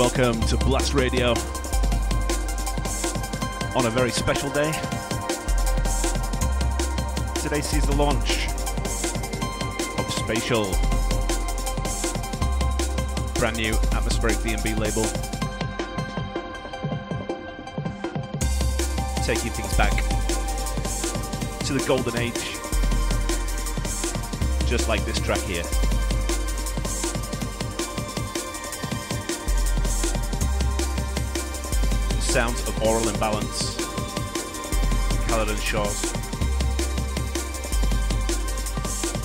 Welcome to Blast Radio on a very special day. Today sees the launch of Spatial, brand new atmospheric D&B label, taking things back to the golden age, just like this track here. Sounds of Aural Imbalance, Caledon Shores.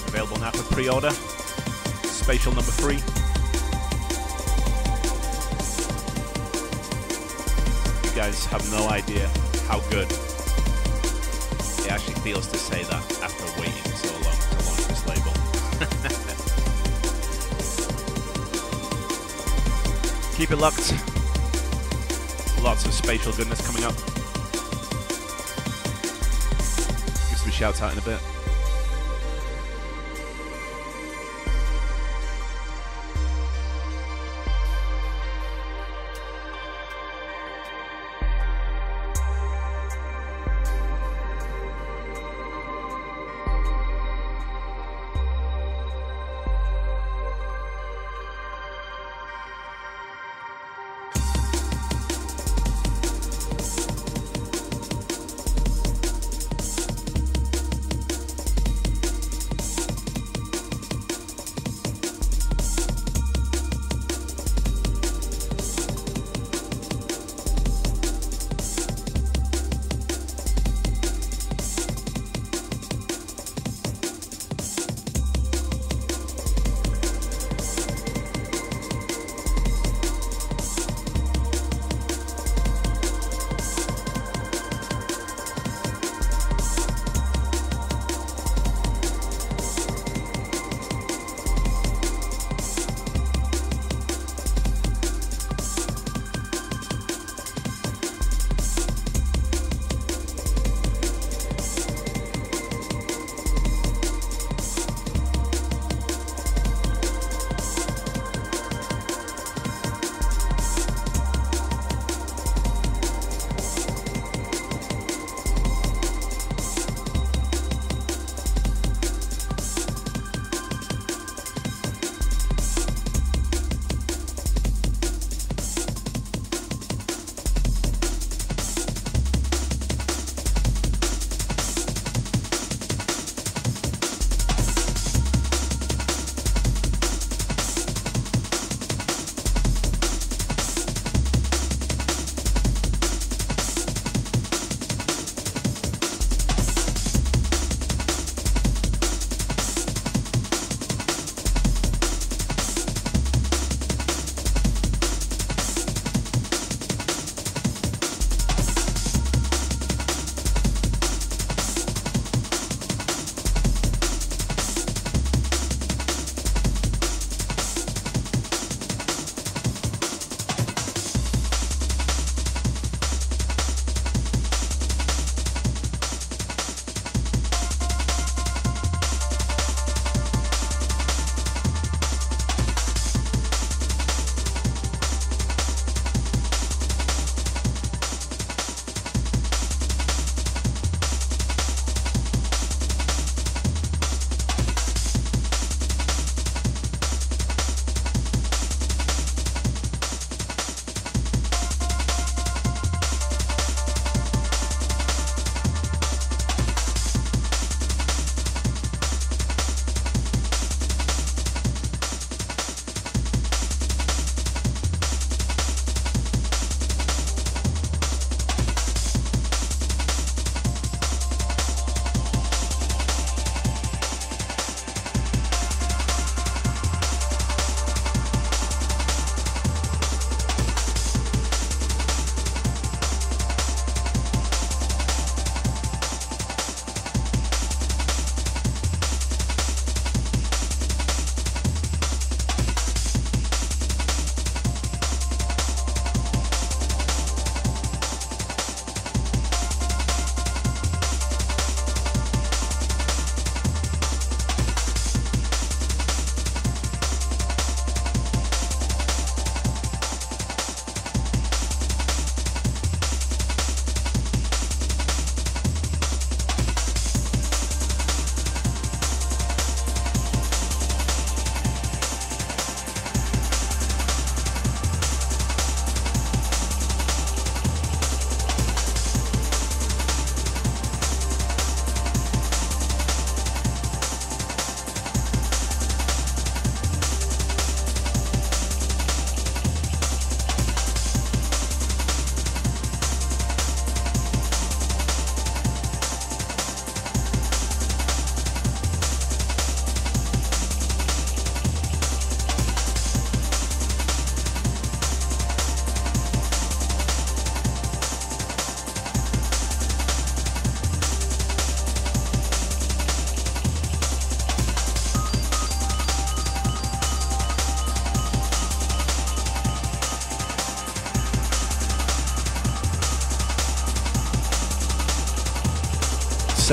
Available now for pre-order. Spatial number three. You guys have no idea how good it actually feels to say that after waiting so long to launch this label. Keep it locked lots of spatial goodness coming up. Give some shouts out in a bit.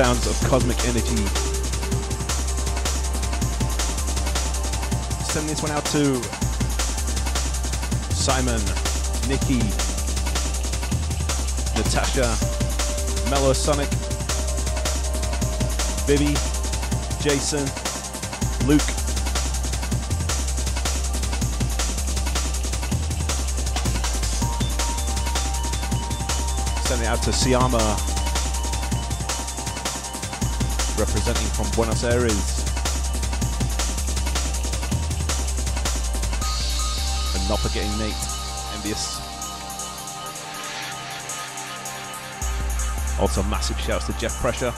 Sounds of cosmic energy. Send this one out to Simon, Nikki, Natasha, Mellow Sonic, Vivi, Jason, Luke. Sending it out to Siama, representing from Buenos Aires. And not forgetting Nate, envious. Also, massive shouts to Jeff Pressure.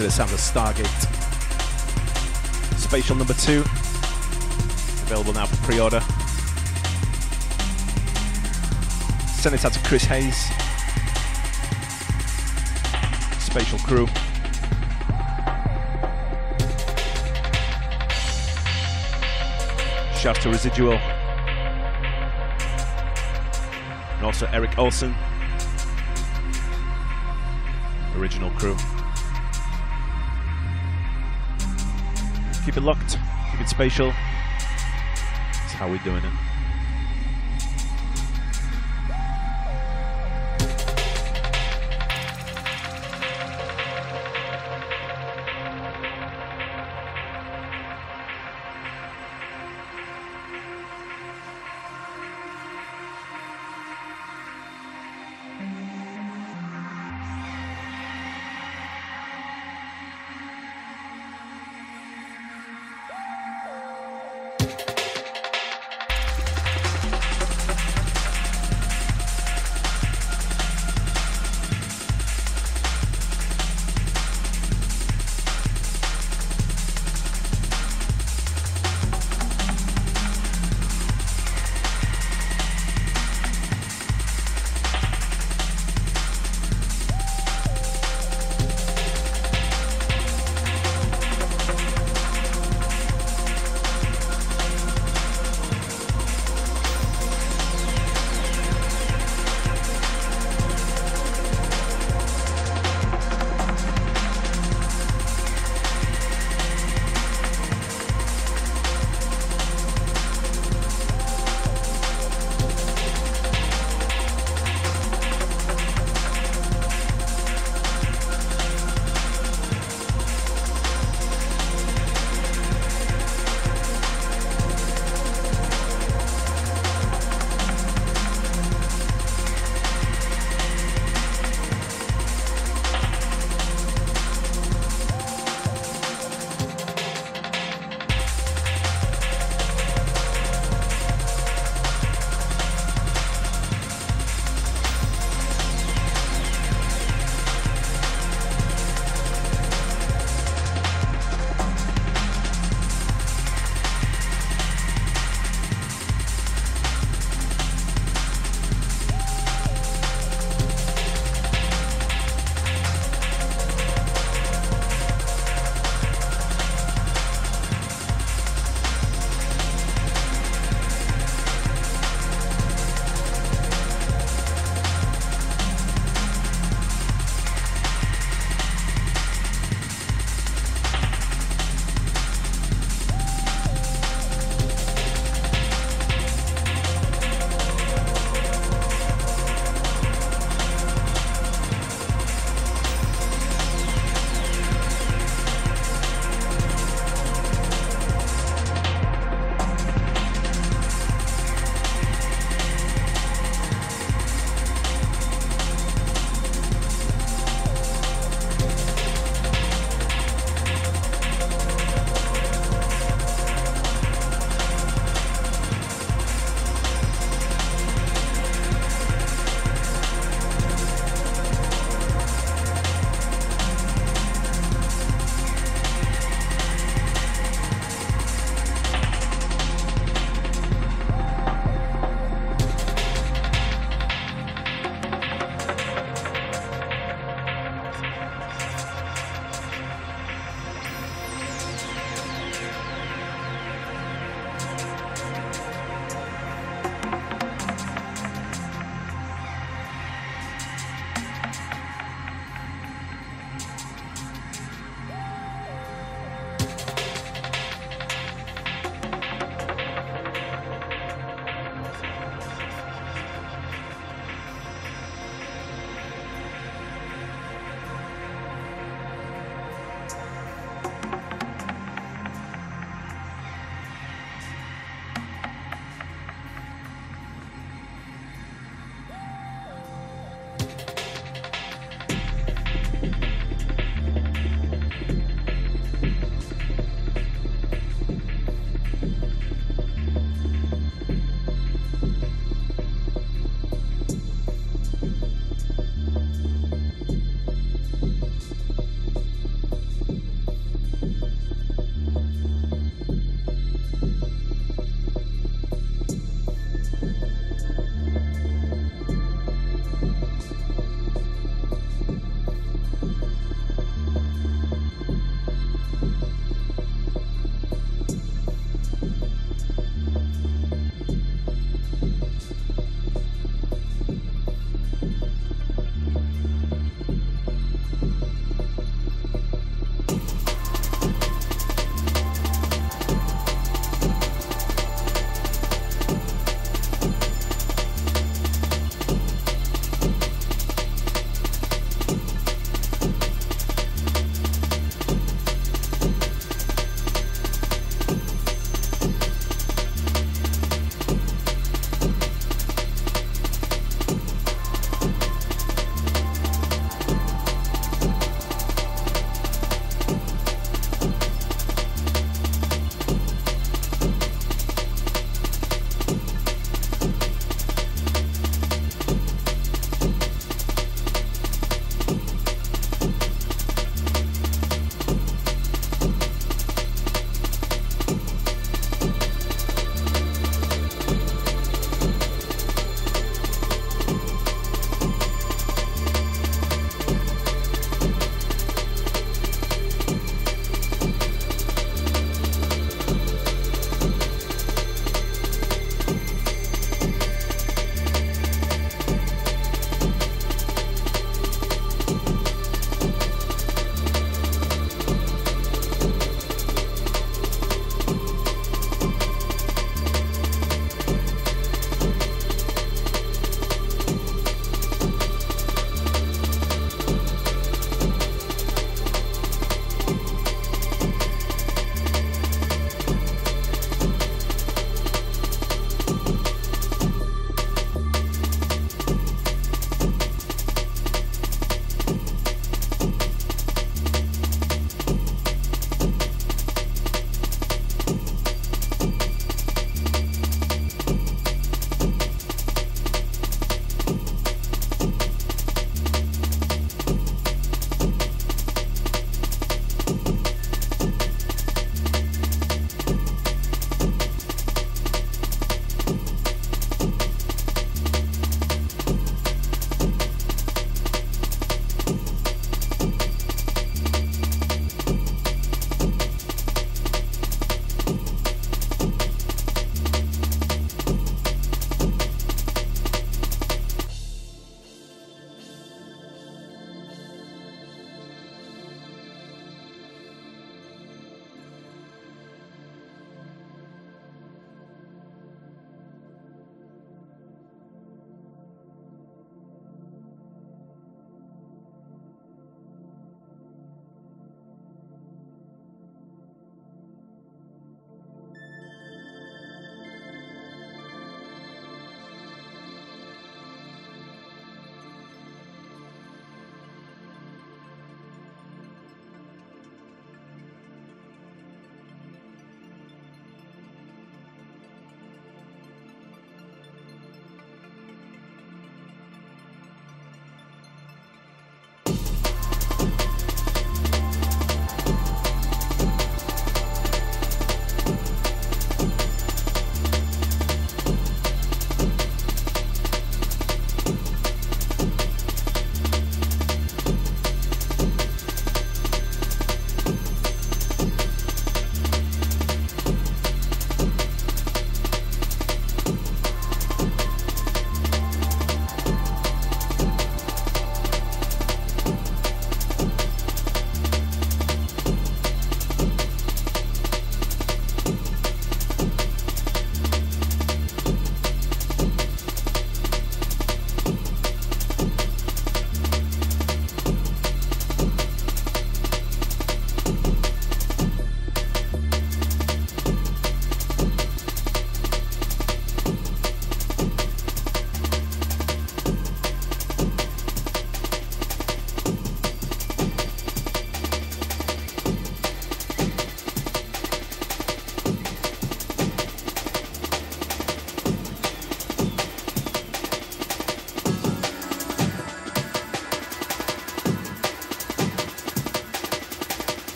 Into the sound of Stargate. Spatial number two, available now for pre-order. Send it out to Chris Hayes, Spatial crew. Shout to Residual. And also Eric Olsen. Original crew. Keep it locked, keep it spatial. That's how we're doing it.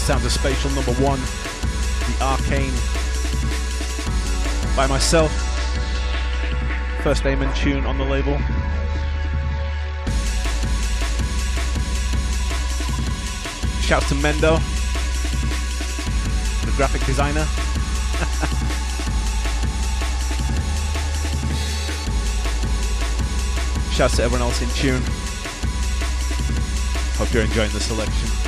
The sounds of Spatial number one, The Arcane, by myself. First Amen tune on the label. Shouts to Mendo, the graphic designer. Shouts to everyone else in tune. Hope you're enjoying the selection.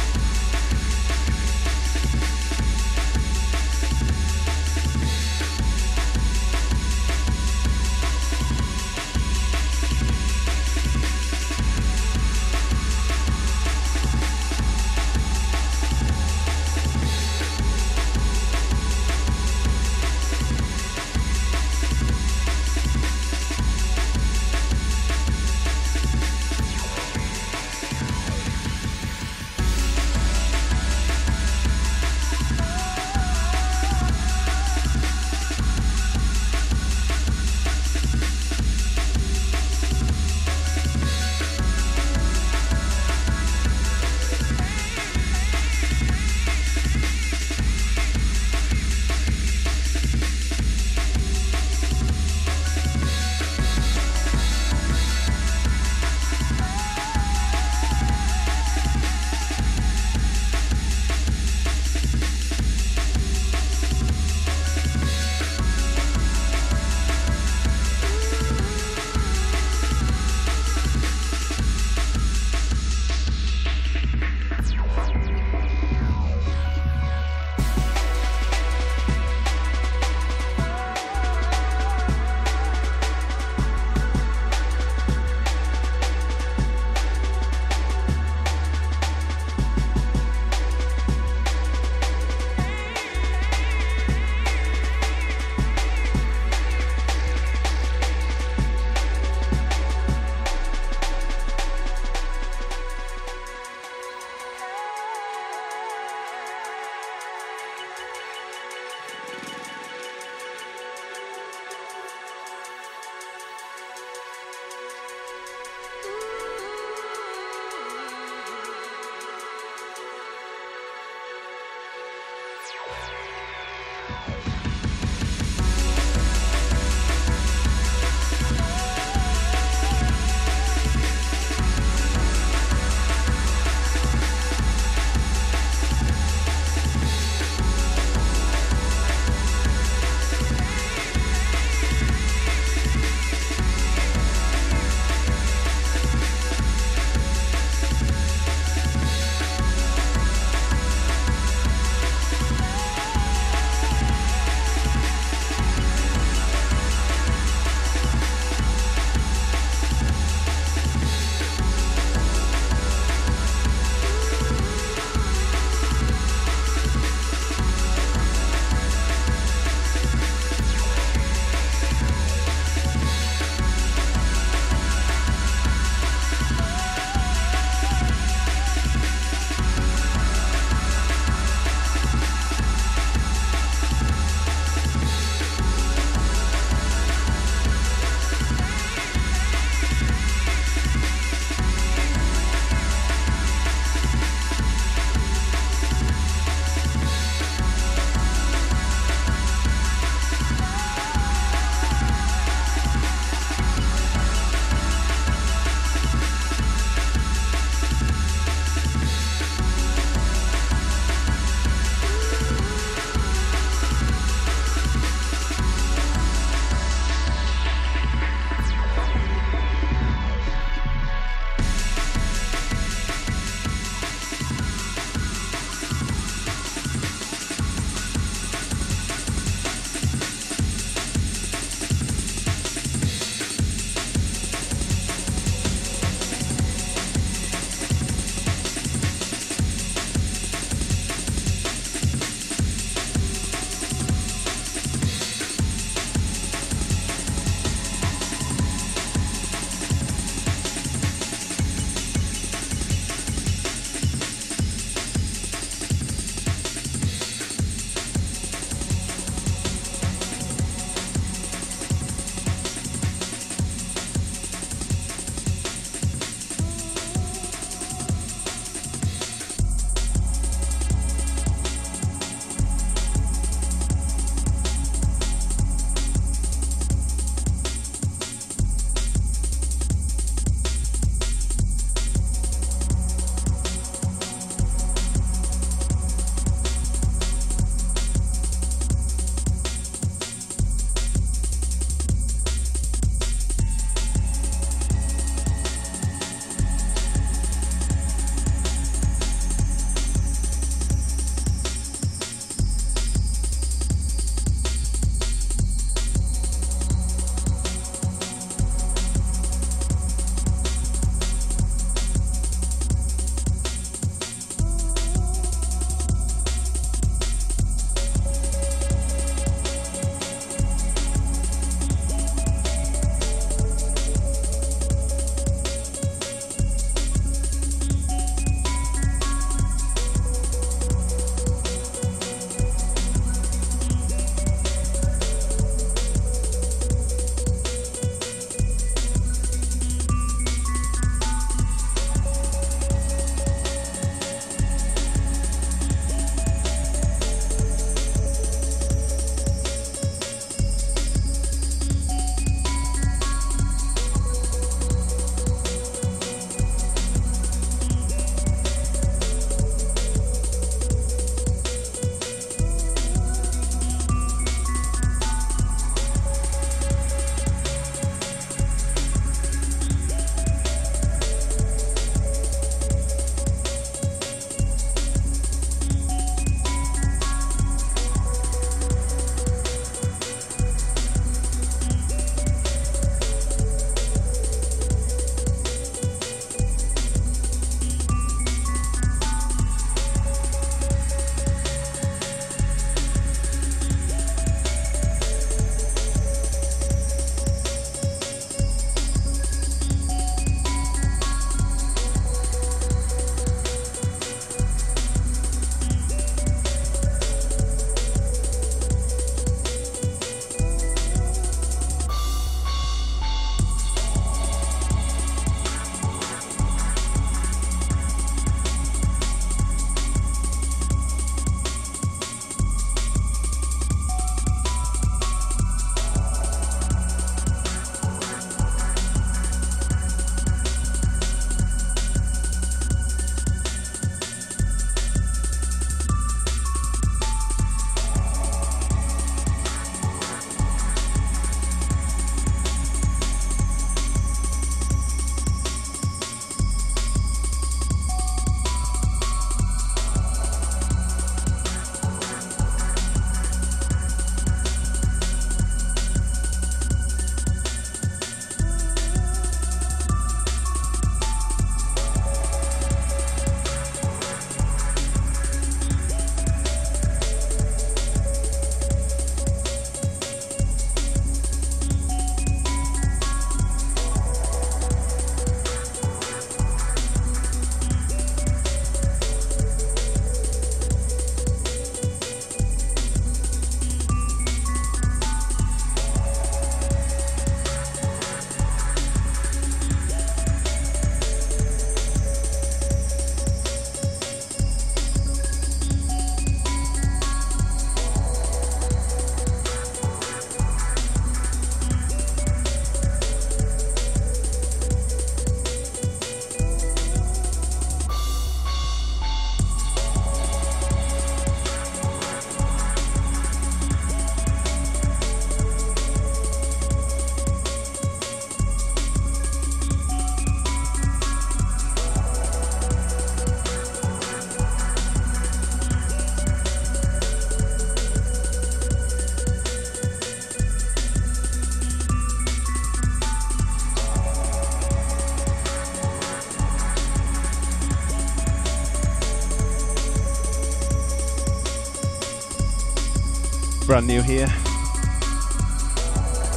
Brand new here.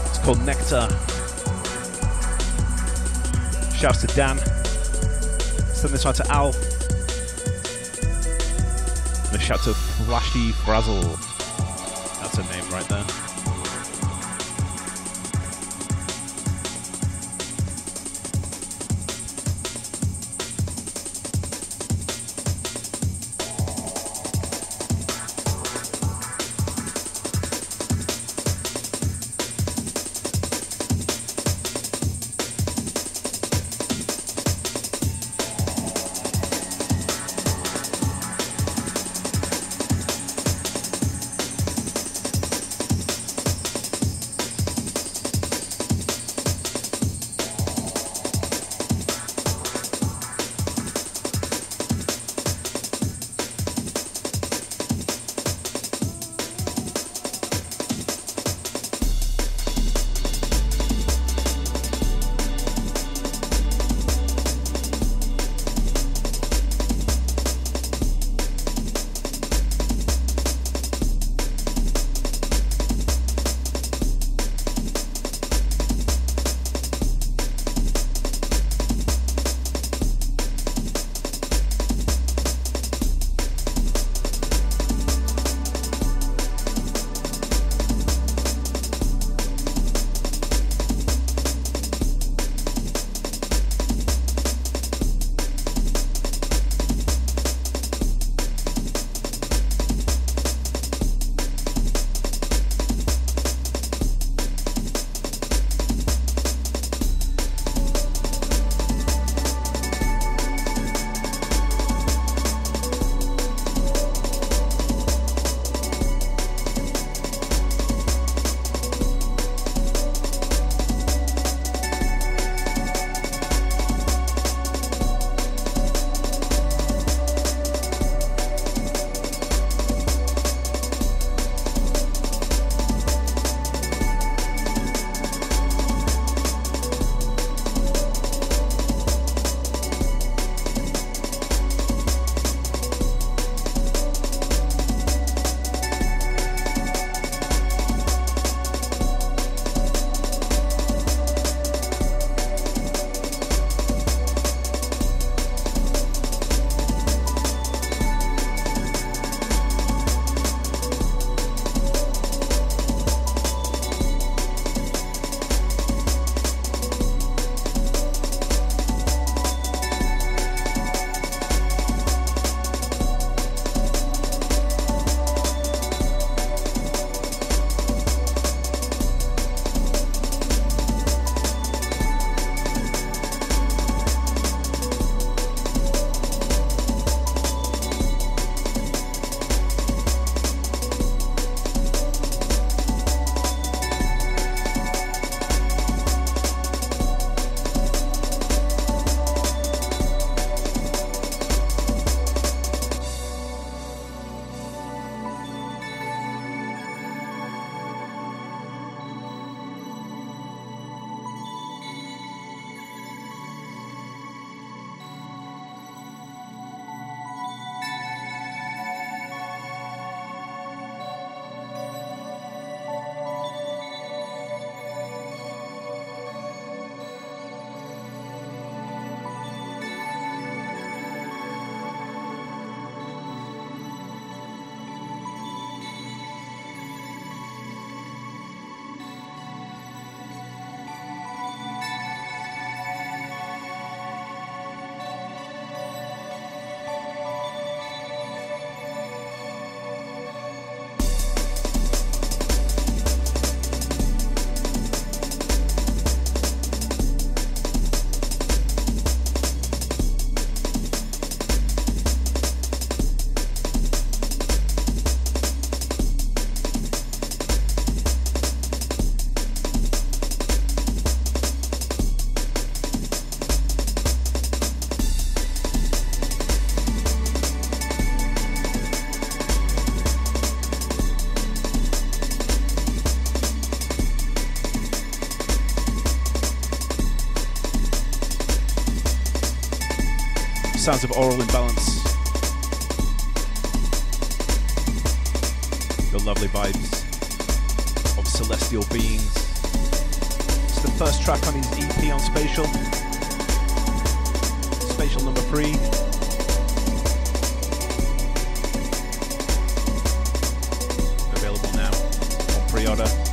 It's called Nectar. Shouts to Dan. Send this one to Al. And a shout to Flashy Frazzle. Sounds of Aural Imbalance. Your lovely vibes. Of celestial Beings. It's the first track on his EP on Spatial. Spatial number three. Available now on pre-order.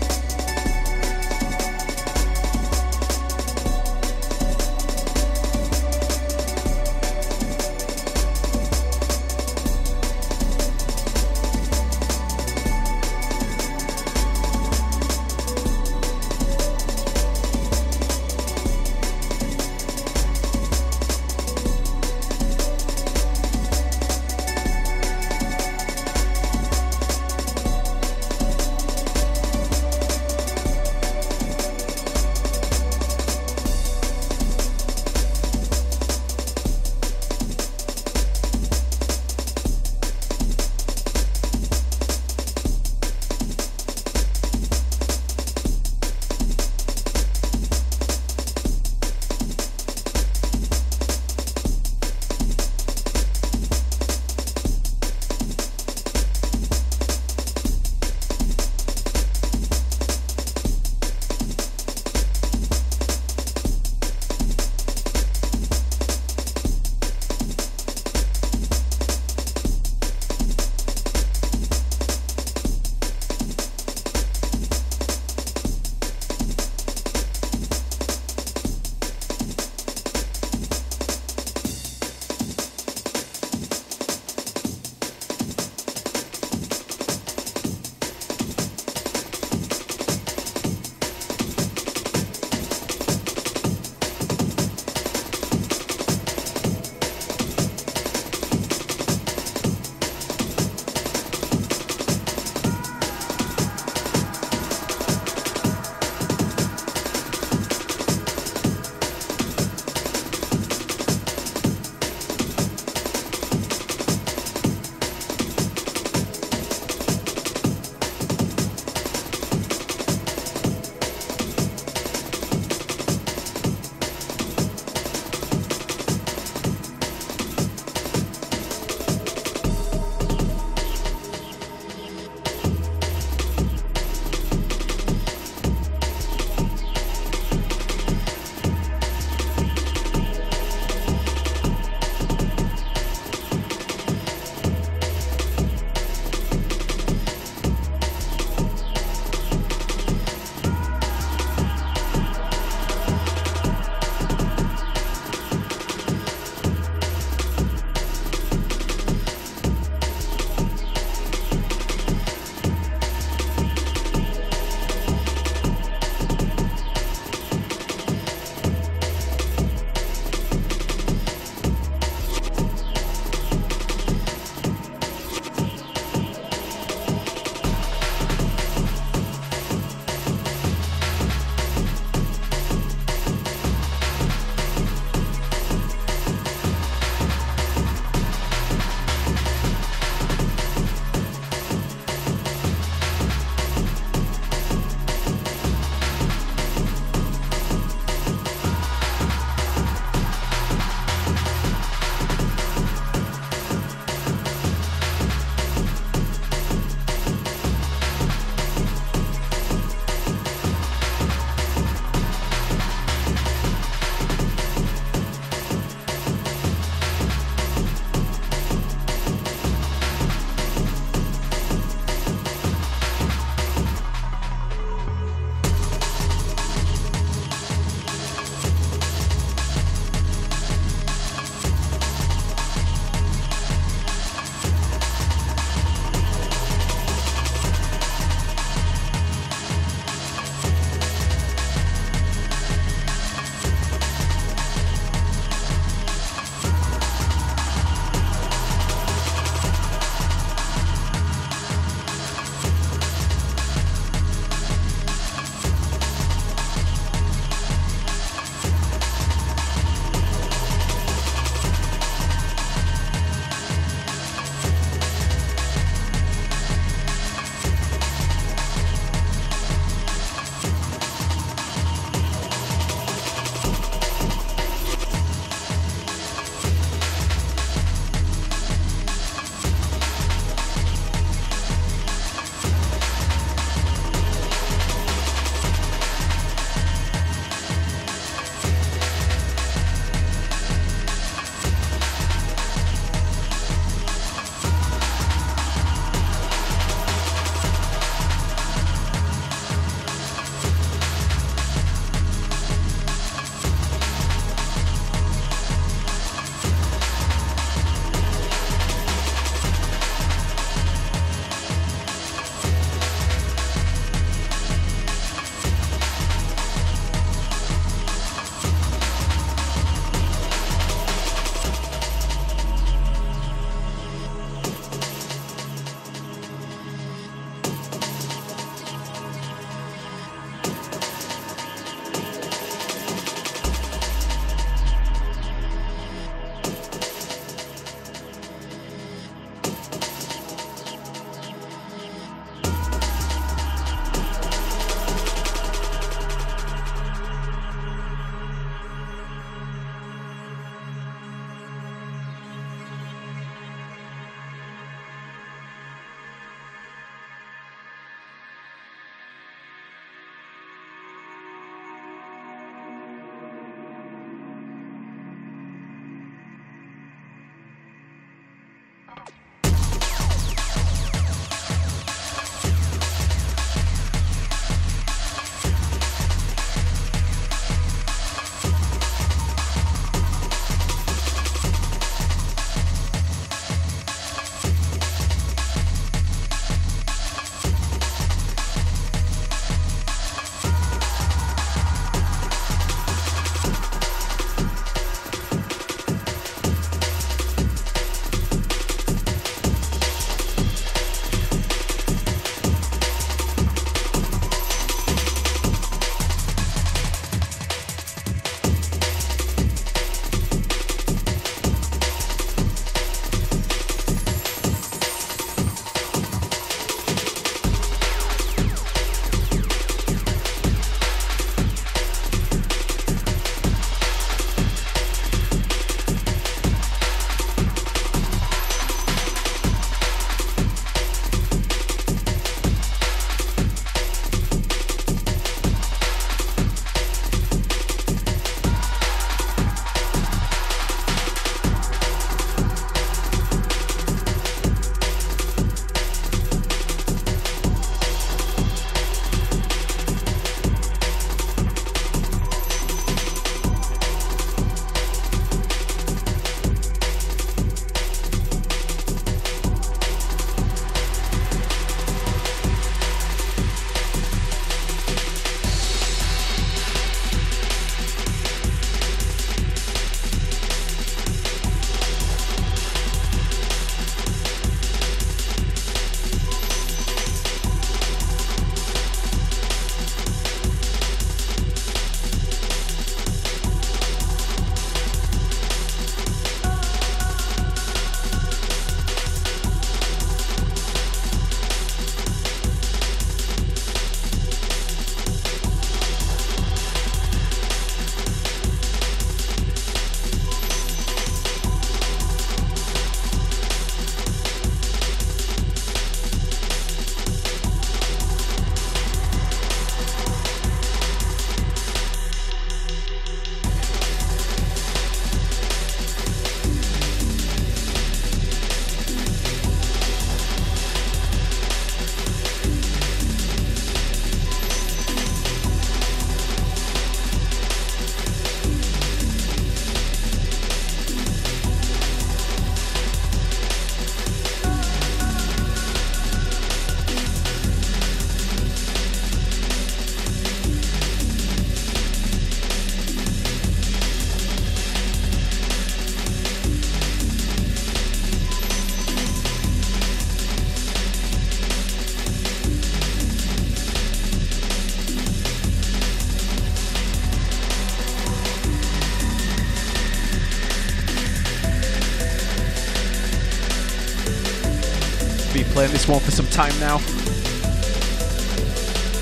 This one for some time now.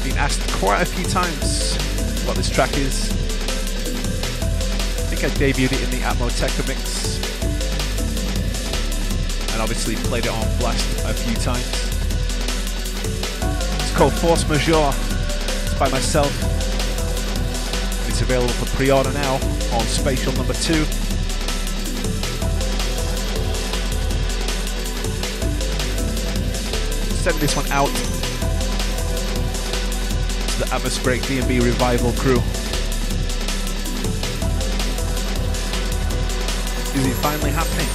Been asked quite a few times what this track is. I think I debuted it in the Atmo Tekka mix. And obviously played it on Blast a few times. It's called Force Majeure. It's by myself. It's available for pre-order now on Spatial number two. Send this one out to the Atmospheric D&B Revival crew. Is it finally happening?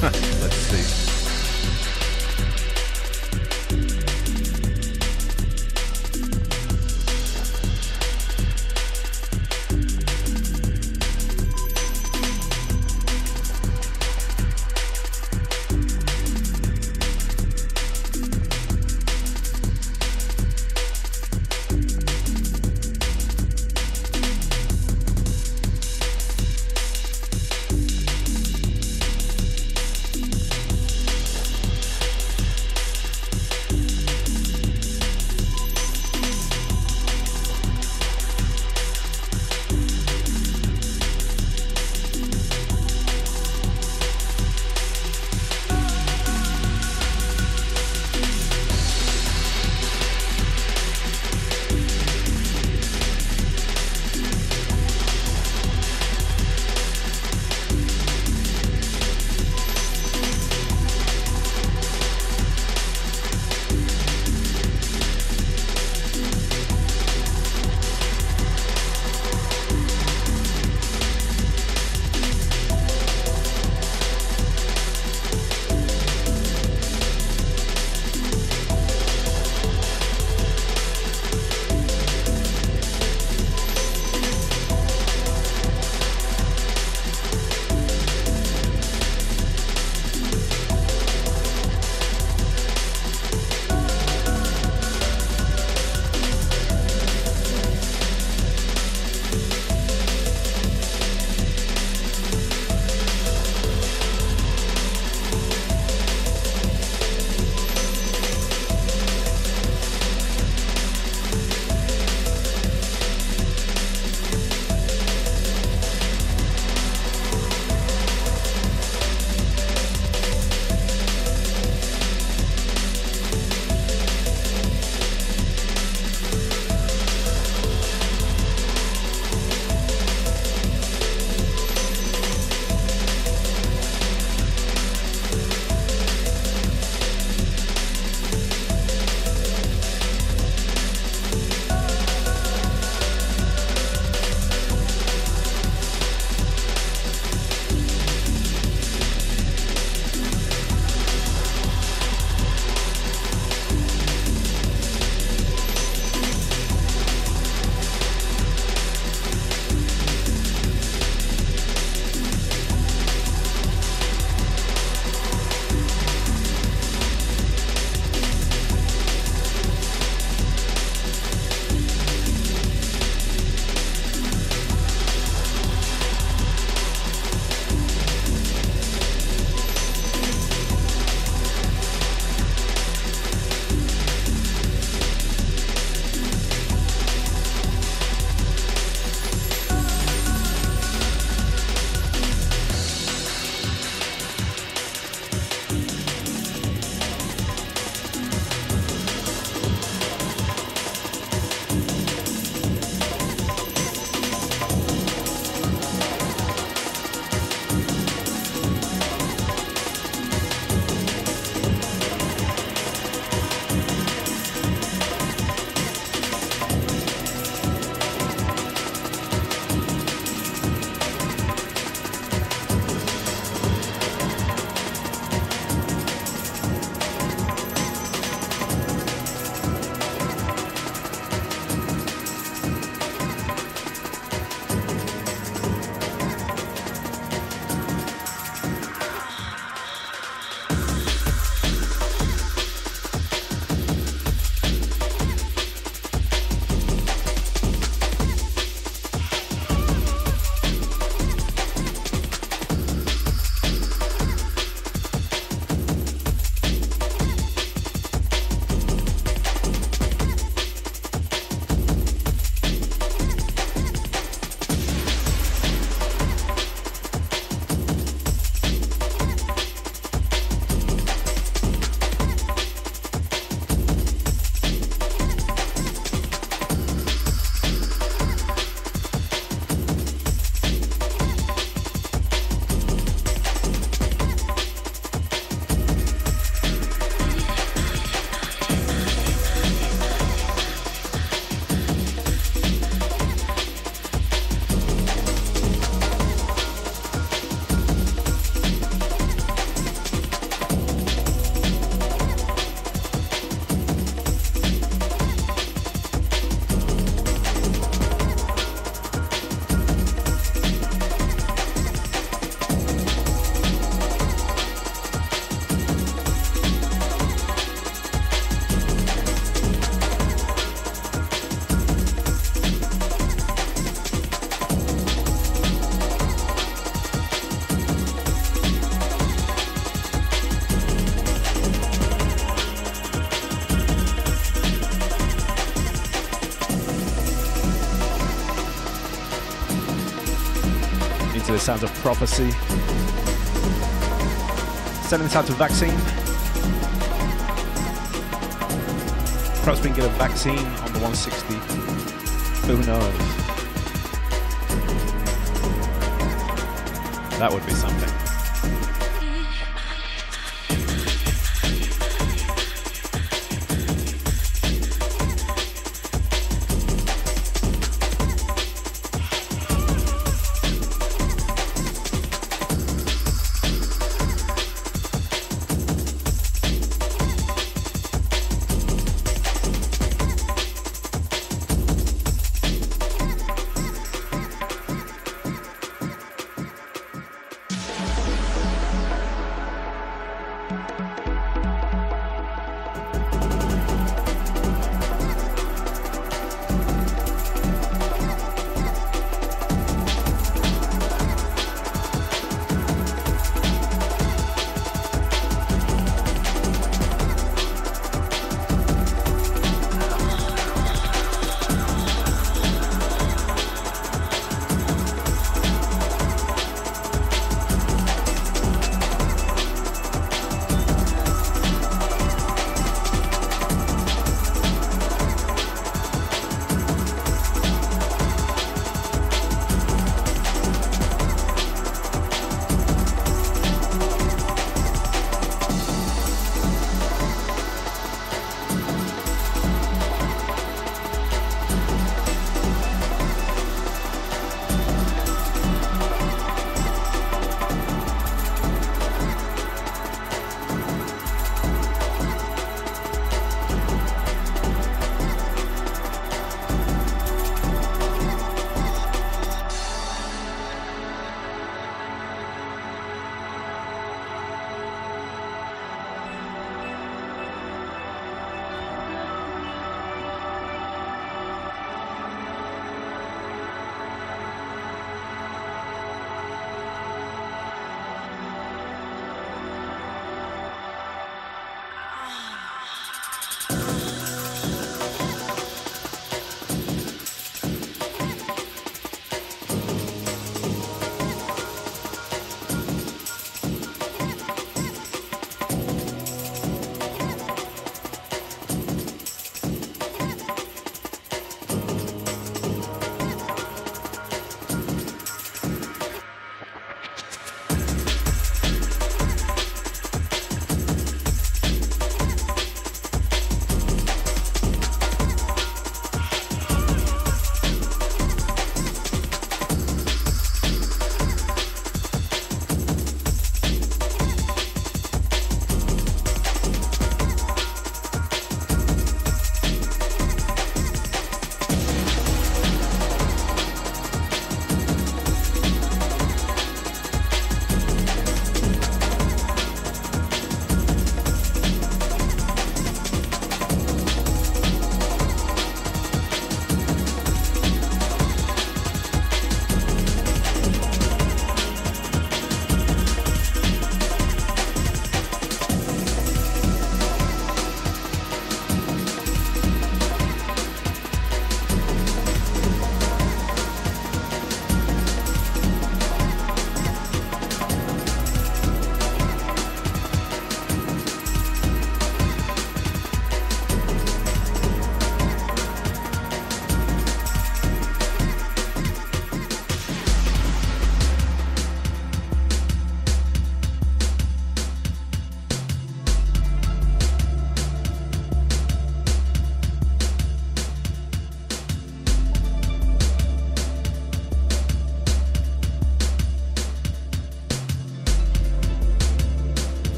Let's see. Sounds of prophecy. Sending this out to vaccine. Perhaps we can get a vaccine on the 160. Who knows? That would be something.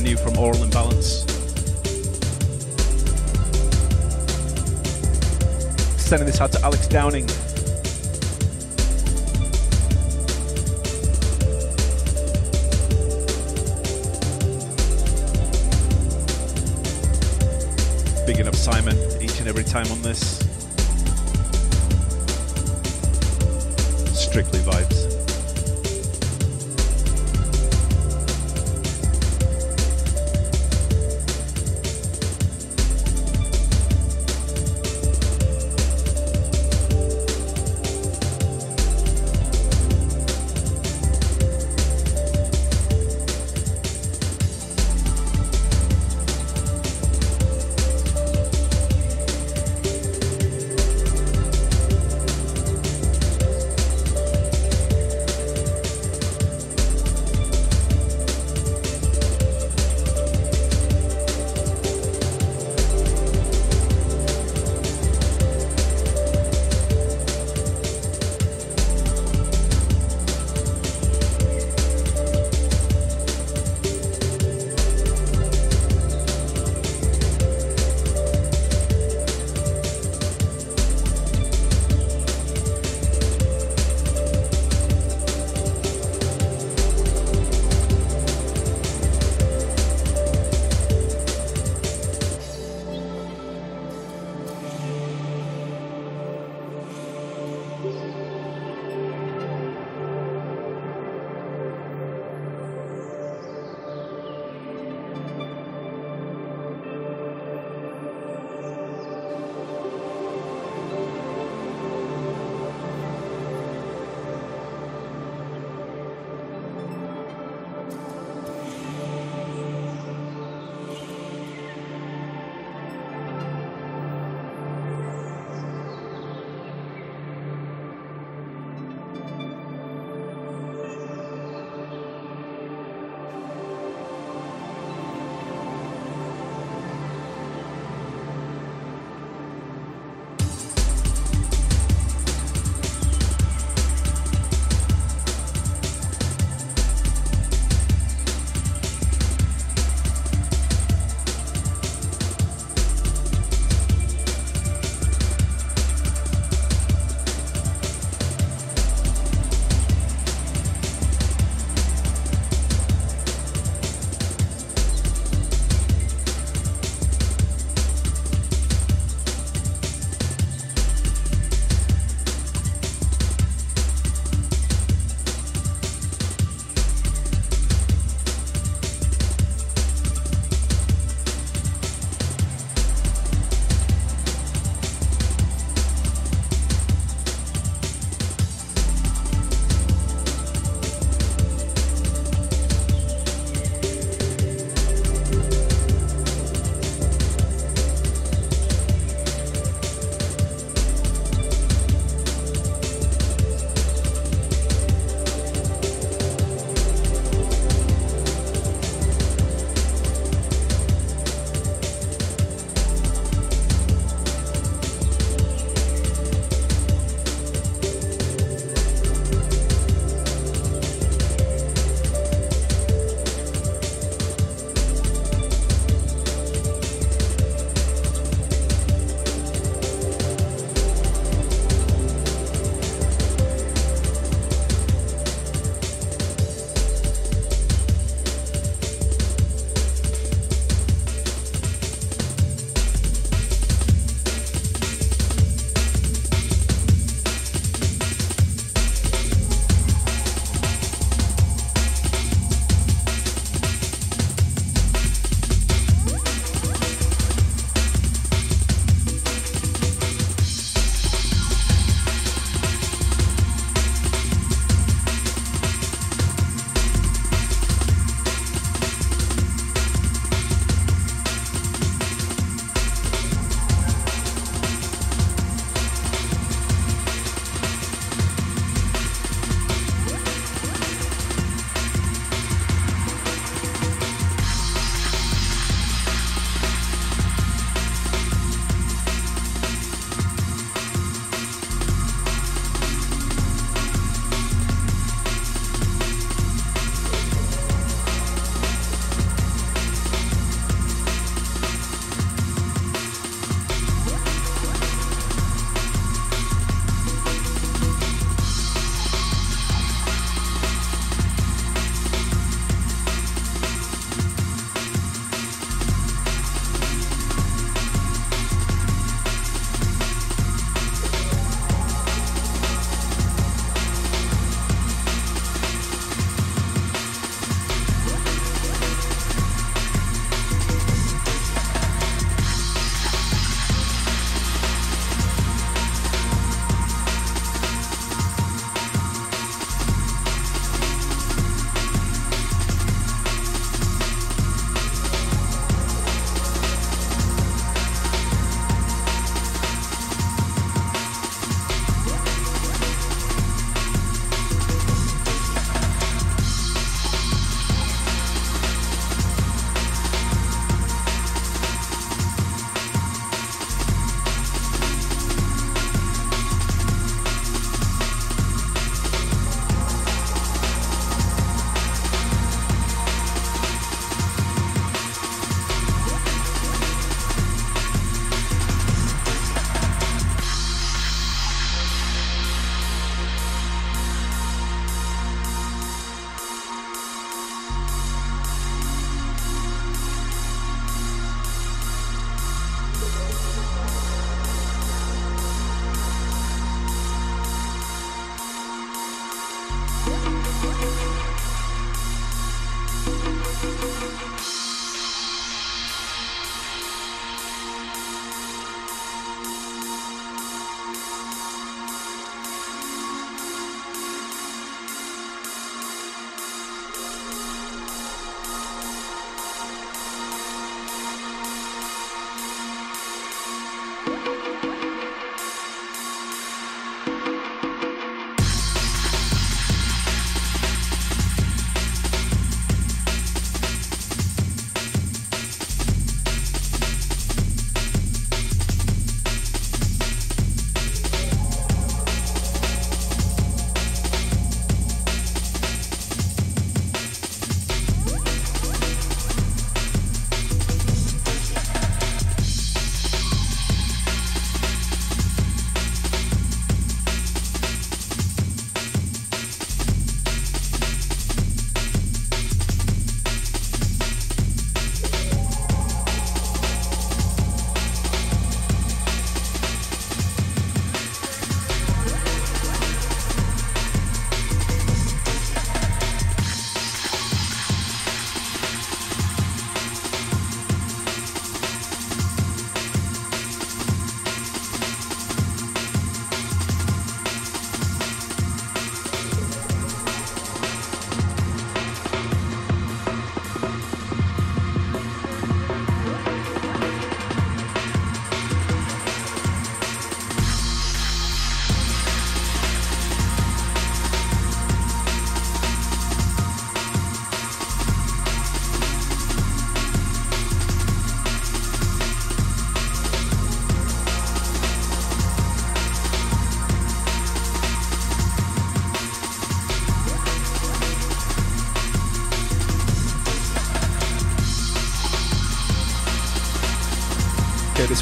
brand new from Aural Imbalance. Sending this out to Alex Downing. Big enough, Simon each and every time on this.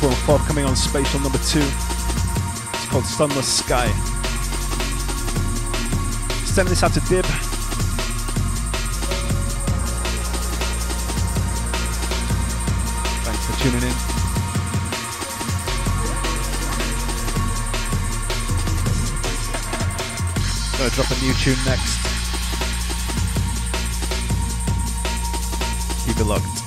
One forthcoming on Spatial number two. It's called Sunless Sky. Sending this out to Dib. Thanks for tuning in. Gonna drop a new tune next. Keep it locked.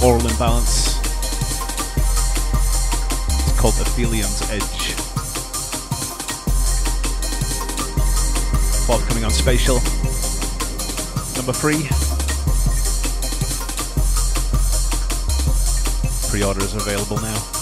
Of Aural Imbalance. It's called Aphelion's Edge. Forthcoming on Spatial. Number three. Pre-order is available now.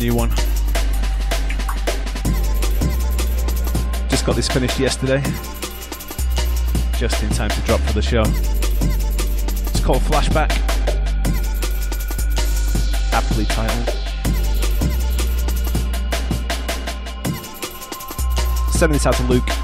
New one. Just got this finished yesterday, just in time to drop for the show. It's called Flashback, aptly titled. Sending this out to Luke.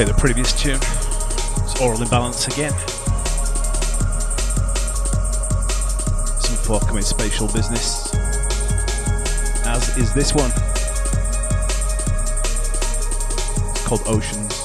Okay, the previous tune. It's Aural Imbalance again. Some forthcoming spatial business. As is this one. It's called Oceans.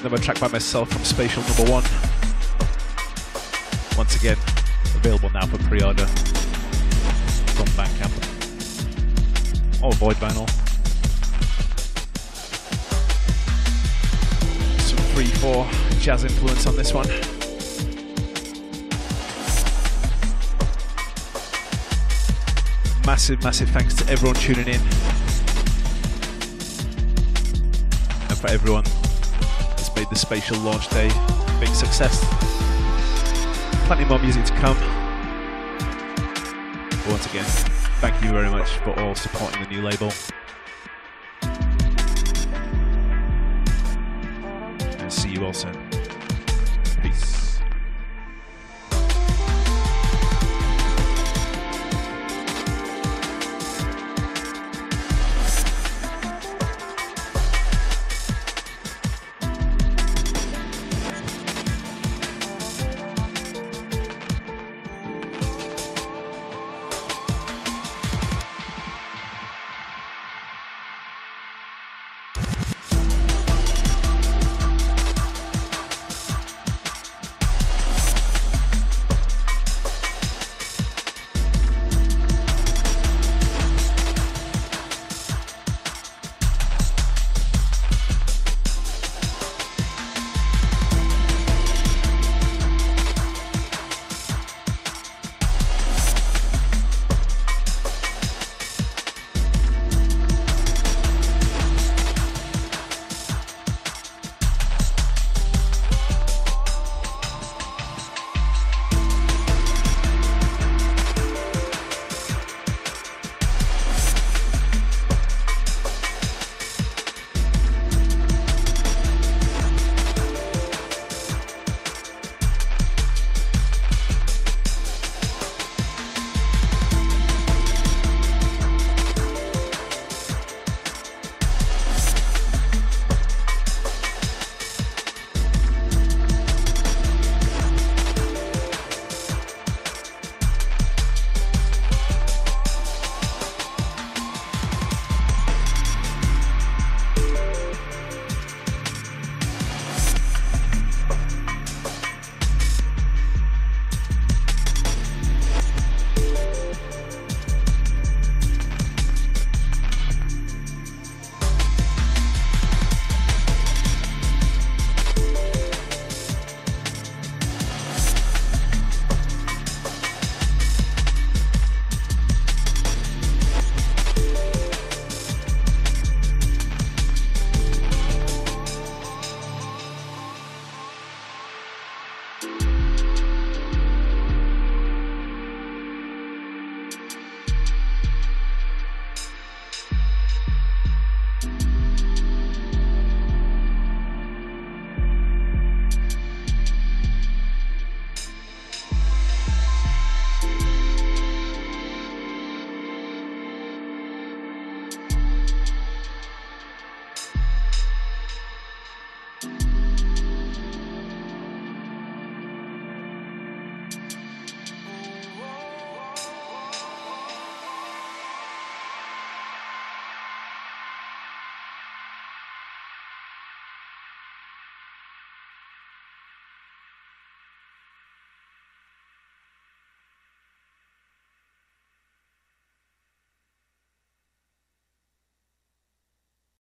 Another track by myself from Spatial Number One. Once again, available now for pre-order from Bandcamp or Void Vinyl. Some 3-4 jazz influence on this one. Massive, massive thanks to everyone tuning in. And for everyone that's made the spatial launch day a big success. Plenty more music to come. Once again, thank you very much for all supporting the new label. And see you all soon.